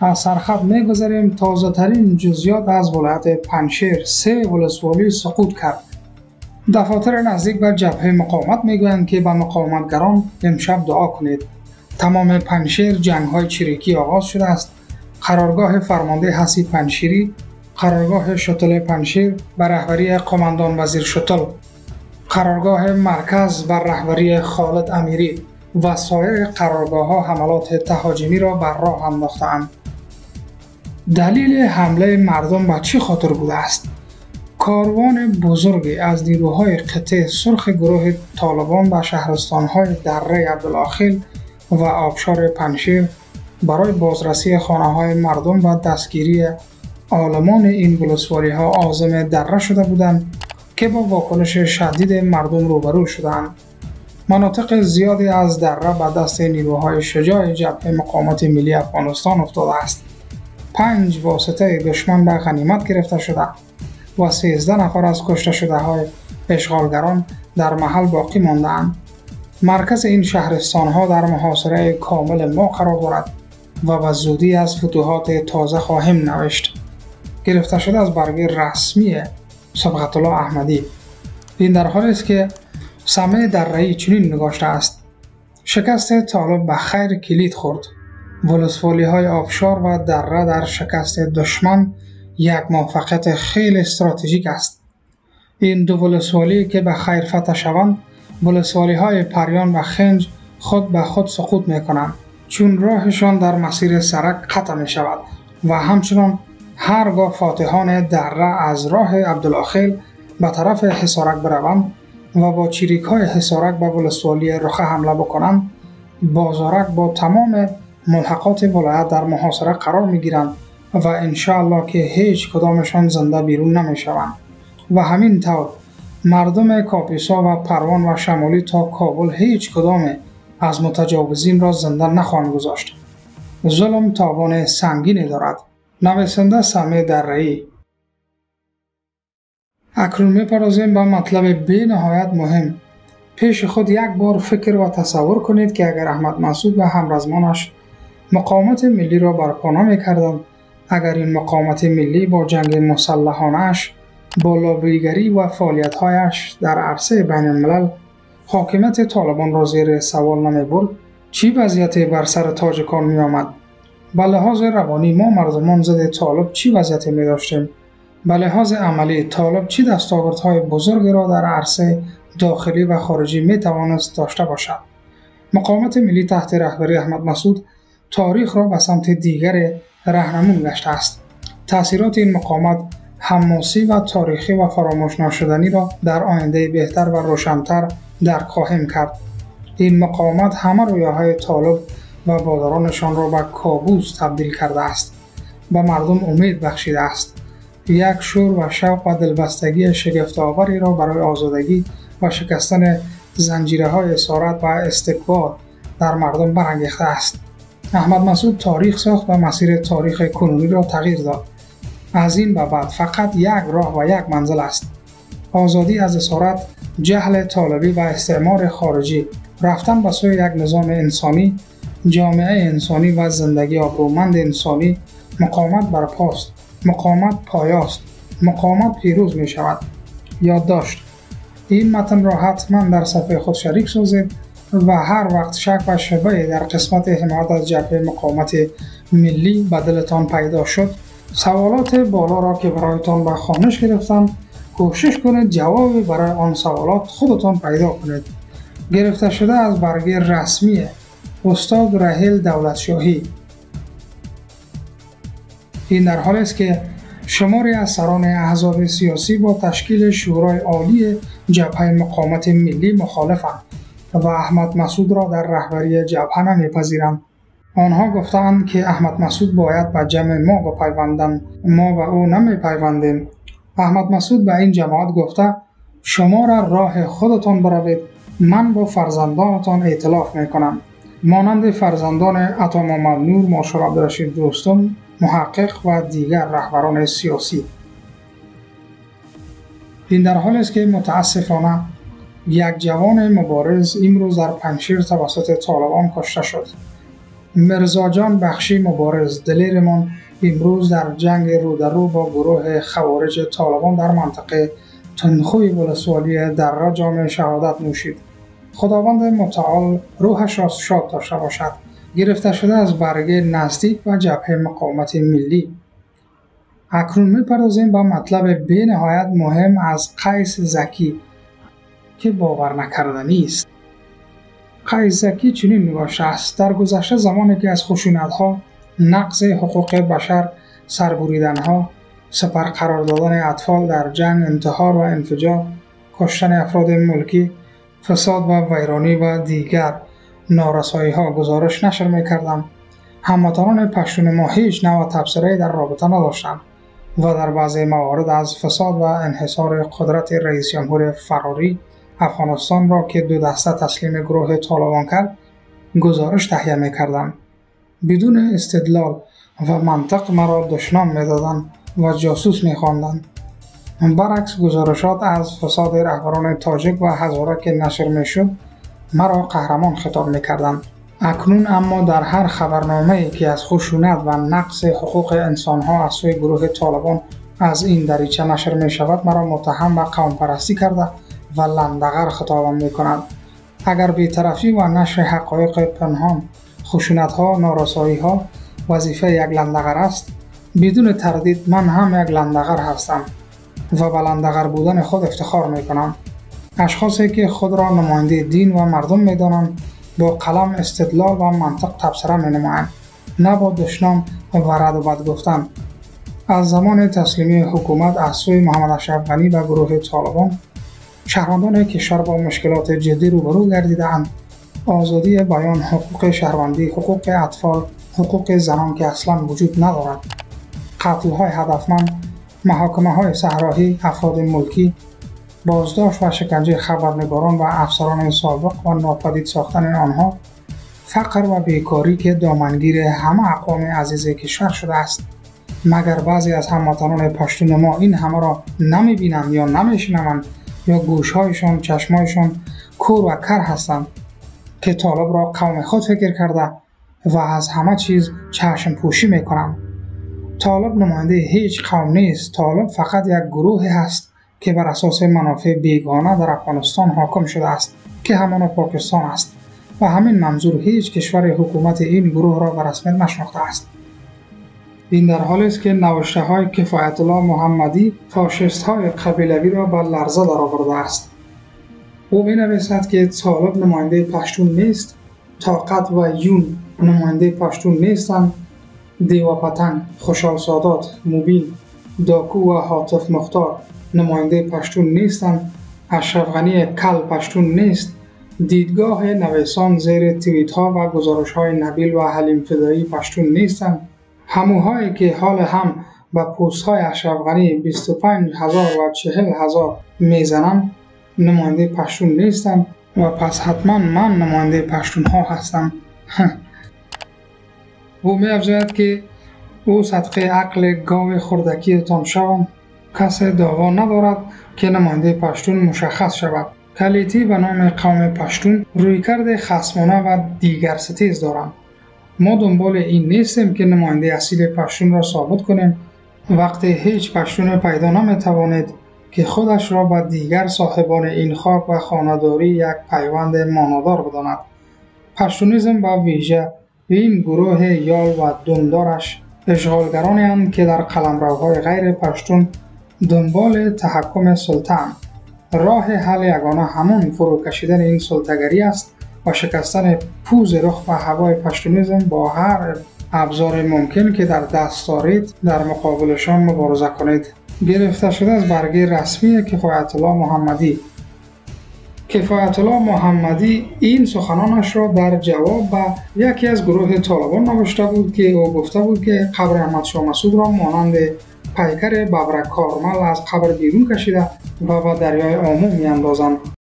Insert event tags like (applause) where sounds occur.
از سرخط می‌گذاریم تازه ترین جزیات از ولایت پنشیر سه ولسوالی سقوط کرد. دفاتر نزدیک به جبهه مقاومت می‌گویند که به مقاومتگران امشب دعا کنید. تمام پنشیر جنگ های چریکی آغاز شده است. قرارگاه فرمانده حسی پنشیری، قرارگاه شتل پنشیر به رهبری قماندان وزیر شتل، قرارگاه مرکز بر رهبری خالد امیری و سایر قرارگاه ها حملات تهاجمی را بر راه انداختند. دلیل حمله مردم به چی خاطر بوده است؟ کاروان بزرگی از نیروهای قطع سرخ گروه طالبان به شهرستانهای دره عبدالاخیل و آبشار پنشیر برای بازرسی خانه های مردم و دستگیری آلمان این ولسوالی ها آزم دره شده بودند که با واکنش شدید مردم روبرو شدند. مناطق زیادی از دره به دست نیروهای شجاع جبهه مقامات ملی افغانستان افتاده است. پنج واسطه دشمن به غنیمت گرفته شده و 13 نفر از کشته شده های اشغالگران در محل باقی ماندهاند. مرکز این شهرستان ها در محاصره کامل ما قرار دارد و به زودی از فتوحات تازه خواهیم نوشت. گرفته شده از برگه رسمی سبقت الله احمدی این در حالی است که سمه در رئی چنین نگاشته است شکست طالب به خیر کلید خورد ولسوالی های آبشار و دره در شکست دشمن یک موفقیت خیلی استراتژیک است. این دو ولسوالی که به خیر فتح شوند ولسوالی های پریان و خنج خود به خود سقوط می کنند چون راهشان در مسیر سرک قطع می شود و همچنان هرگاه فاتحان دره از راه عبدالاخیل به طرف حسارک بروند و با چیریک های حسارک به ولسوالی رخه حمله بکنند بازارک با تمام ملحقات ولایت در محاصره قرار می گیرند و انشاءالله که هیچ کدامشان زنده بیرون نمی شوند و همین طور مردم کاپیسا و پروان و شمالی تا کابل هیچ کدام از متجاوزین را زنده نخواهند گذاشت. ظلم تابان سنگینی دارد. نویسنده سمی درهی اکنون می‌پردازیم به مطلب به نهایت مهم. پیش خود یک بار فکر و تصور کنید که اگر احمد مسعود و همرزمانش مقامت ملی را برپا نمی‌کردند اگر این مقامت ملی با جنگ مسلحانش با لابیگری و فعالیتهایش در عرصه بین الملل حاکمیت طالبان را زیر سوال نمی برد چی وضعیتی بر سر تاجکان می آمد به لحاظ روانی ما مردمان ضد طالب چی وضعیتی می داشتیم؟ به لحاظ عملی طالب چی دستاوردهای بزرگی را در عرصه داخلی و خارجی می توانست داشته باشد؟ مقامت ملی تحت رهبری احمد مسعود تاریخ را به سمت دیگر رهنمون گشته است. تاثیرات این مقامت حماسی و تاریخی و فراموش ناشدنی را در آینده بهتر و روشنتر درک خواهیم کرد. این مقامت همه رویاهای طالب و بادرانشان را به کابوس تبدیل کرده است. به مردم امید بخشیده است. یک شور و شوق و دلبستگی شگفت آوری را برای آزادگی و شکستن زنجیره های اسارت و استکبار در مردم برانگیخته است. احمد مسعود تاریخ ساخت و مسیر تاریخ کنونی را تغییر داد. از این به بعد فقط یک راه و یک منزل است. آزادی از اسارت جهل طالبی و استعمار خارجی رفتن به سوی یک نظام انسانی جامعه انسانی و زندگی آبرومند انسانی مقامت بر پاست مقامت پایاست مقامت پیروز می شود یادداشت این متن را حتما در صفحه خود شریک سازید و هر وقت شک و شبه در قسمت حمایت از جبهه مقامت ملی به دلتان پیدا شد سوالات بالا را که برایتان به خانش گرفتم کوشش کنید جوابی برای آن سوالات خودتان پیدا کنید. گرفته شده از برگه رسمی استاد رحیل دولتشاهی. این در حال است که شماری از سران احزاب سیاسی با تشکیل شورای عالی جبهه مقامت ملی مخالفند. و احمد مسعود را در رهبری جبهه نمیپذیرند. آنها گفتند که احمد مسعود باید به جمع ما بپیوندند. ما به او نمیپیوندیم. احمد مسعود به این جماعت گفته شما را راه خودتان بروید. من با فرزندانتان ائتلاف می‌کنم. مانند فرزندان عطا محمد نور مارشال عبدالرشید دوستم محقق و دیگر رهبران سیاسی. این در حال است که متاسفانه یک جوان مبارز امروز در پنشیر توسط طالبان کشته شد. مرزاجان بخشی مبارز دلیرمان امروز در جنگ رو در رو با گروه خوارج طالبان در منطقه تنخوی ولسوالی در را جام شهادت نوشید. خداوند متعال روحش را شاد داشته باشد. گرفته شده از برگه نزدیک و جبهه مقاومت ملی. اکنون می‌پردازیم به مطلب به نهایت مهم از قیس زکی. که باور نکردنی است قیس زکی چنین می‌باشه است در گذشته زمانی که از خشونتها نقض حقوق بشر سربریدنها سپر قرار دادن اطفال در جنگ انتحار و انفجار کشتن افراد ملکی فساد و ویرانی و دیگر نارسایی ها گزارش نشر می کردم هموطنان پشتون ما هیچ نوع تبصره در رابطه نداشتند و در بعضی موارد از فساد و انحصار قدرت رئیس جمهور فراری افغانستان را که دو دسته تسلیم گروه طالبان کرد گزارش تهیه کردم. بدون استدلال و منطق مرا دشنام می دادن و جاسوس می خواندند. برعکس گزارشات از فساد رهبران تاجک و هزاره که نشر می شد مرا قهرمان خطاب می کردند. اکنون اما در هر خبرنامه ای که از خشونت و نقص حقوق انسان ها از سوی گروه طالبان از این دریچه نشر می شود مرا متهم و قوم پرستی کرده و لندغر خطابم می کند. اگر بیطرفی و نشر حقایق پنهان خشونت ها نارسایی ها وظیفه یک لندغر است بدون تردید من هم یک لندغر هستم و به لندغر بودن خود افتخار می کنم. اشخاصی که خود را نماینده دین و مردم می دانند با قلم استدلال و منطق تبصره می نمایند نه با دشنام و رد و بد گفتن از زمان تسلیمی حکومت از سوی محمد اشرف غنی و گروه طالبان شهروندان کشور با مشکلات جدی روبرو گردیدهاند. آزادی بیان حقوق شهروندی حقوق اطفال حقوق زنان که اصلا وجود ندارد. قتل های هدفمند محاکمه های صحراهی افراد ملکی بازداشت و شکنجه خبرنگاران و افسران سابق و ناپدید ساختن آنها فقر و بیکاری که دامنگیر همه اقوام عزیز کشور شده است. مگر بعضی از هموطنان پشتون ما این همه را نمی بینند یا نمیشنوند؟ یا گوشهایشان چشمایشان کور و کر هستند که طالب را قوم خود فکر کرده و از همه چیز چشم پوشی می کنند. طالب نماینده هیچ قوم نیست طالب فقط یک گروه است که بر اساس منافع بیگانه در افغانستان حاکم شده است که همان پاکستان است و همین منظور هیچ کشور حکومت این گروه را به رسمیت نشناخته است این در حالی است که نوشته های کفایت الله محمدی فاشست های قبیلوی را به لرزه آورده است. او می نویسد که طالب نماینده پشتون نیست طاقت و یون نماینده پشتون نیستند. دیوا پتنگ خوشحال سادات موبیل داکو و حاطف مختار نماینده پشتون نیستند. اشرف غنی کل پشتون نیست. دیدگاه نویسان زیر توییت ها و گزارش های نبیل و حلیم فدایی پشتون نیستند. هموهایی که حال هم به پوست های اشرف غنی 25 هزار و 40 هزار می‌زنند نماینده پشتون نیستند و پس حتما من نماینده پشتون ها هستم. (laughs) او می که او صدقه عقل گاو خردکیتان شوم کس دعوا ندارد که نماینده پشتون مشخص شود. کلیتی به نام قوم پشتون رویکرد خصمانه و دیگر ستیز دارند. ما دنبال این نیستیم که نماینده اصیل پشتون را ثابت کنیم. وقتی هیچ پشتون پیدا نمی‌توانید که خودش را با دیگر صاحبان این خاک و خانداری یک پیوند مانادار بداند. پشتونیزم با ویژه این گروه یال و دندارش اشغالگرانی هم که در قلمروهای غیر پشتون دنبال تحکم سلطان. راه حل یگانه همون فرو کشیدن این سلطگری است و شکستن پوز رخ و هوای پشتونیزم با هر ابزار ممکن که در دست دارید در مقابلشان مبارزه کنید. گرفته شده از برگه رسمی کفایت الله محمدی. کفایت الله محمدی این سخنانش را در جواب به یکی از گروه طالبان نوشته بود که او گفته بود که قبر احمد شاه مسعود را مانند پیکر ببرک کارمل از قبر بیرون کشیده و به دریای آمو میاندازند.